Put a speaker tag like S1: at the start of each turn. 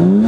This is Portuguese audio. S1: né?